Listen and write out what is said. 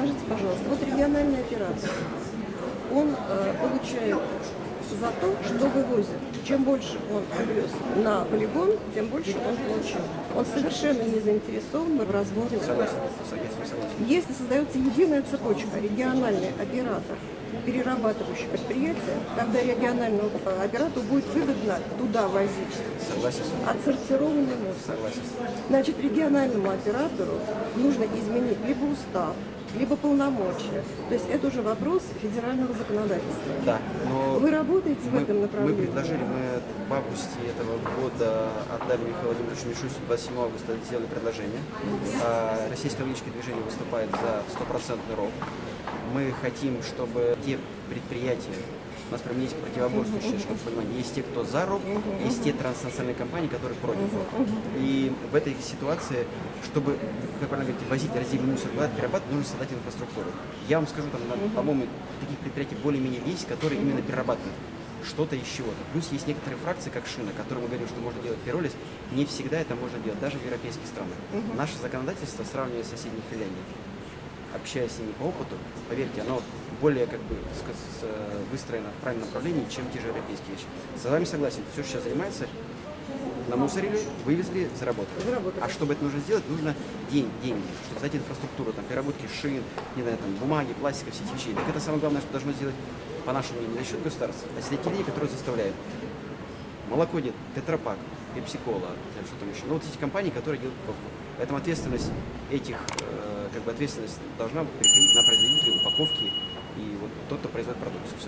скажите, пожалуйста, вот региональный оператор, он э, получает за то, что вывозит. Чем больше он привез на полигон, тем больше он получил. Он совершенно не заинтересован в разборе Согласен. Если создается единая цепочка, региональный оператор, перерабатывающий предприятие, тогда региональному э, оператору будет выгодно туда возить Согласен отсортированный мусор. Согласен. Значит, региональному оператору нужно изменить либо устав, либо полномочия. То есть это уже вопрос федерального законодательства. Да, но Вы работаете в мы, этом мы направлении? предложили, мы в августе этого года отдали Михаилу Владимировичу Мишусю 27 августа сделали предложение. А, Российское логическое движение выступает за стопроцентный ров. Мы хотим, чтобы те предприятия, у нас прям есть противоборствующие, чтобы вы понимали, есть те, кто за ров, есть те транснациональные компании, которые против ров. И в этой ситуации, чтобы, как правильно говорите, возить раздельный мусор, куда перерабатывать, нужно создать инфраструктуру. Я вам скажу, там, по-моему, таких предприятий более-менее есть, которые именно перерабатывают что-то из чего-то. Плюс есть некоторые фракции, как шина, которые мы говорим, что можно делать пиролиз, не всегда это можно делать, даже в европейских странах. Наше законодательство, сравнивая с соседней Финляндией, общаясь с ними по опыту, поверьте, оно более как бы э, выстроено в правильном направлении, чем те же европейские вещи. С вами согласен, все, что сейчас занимается, намусорили, вывезли, заработали. Заработали. А чтобы это нужно сделать, нужно день, деньги, чтобы создать инфраструктуру, там, переработки шин, не знаю, там, бумаги, пластика, все эти вещи. Так это самое главное, что должно сделать, по нашему мнению, не за счет государства, а те люди, которые заставляют. Молоко нет, тетрапак, пепси-кола, что там еще. Ну, вот эти компании, которые делают упаковку. Поэтому ответственность этих, э, как бы ответственность должна переходить на производителей упаковки и вот тот, кто производит продукцию.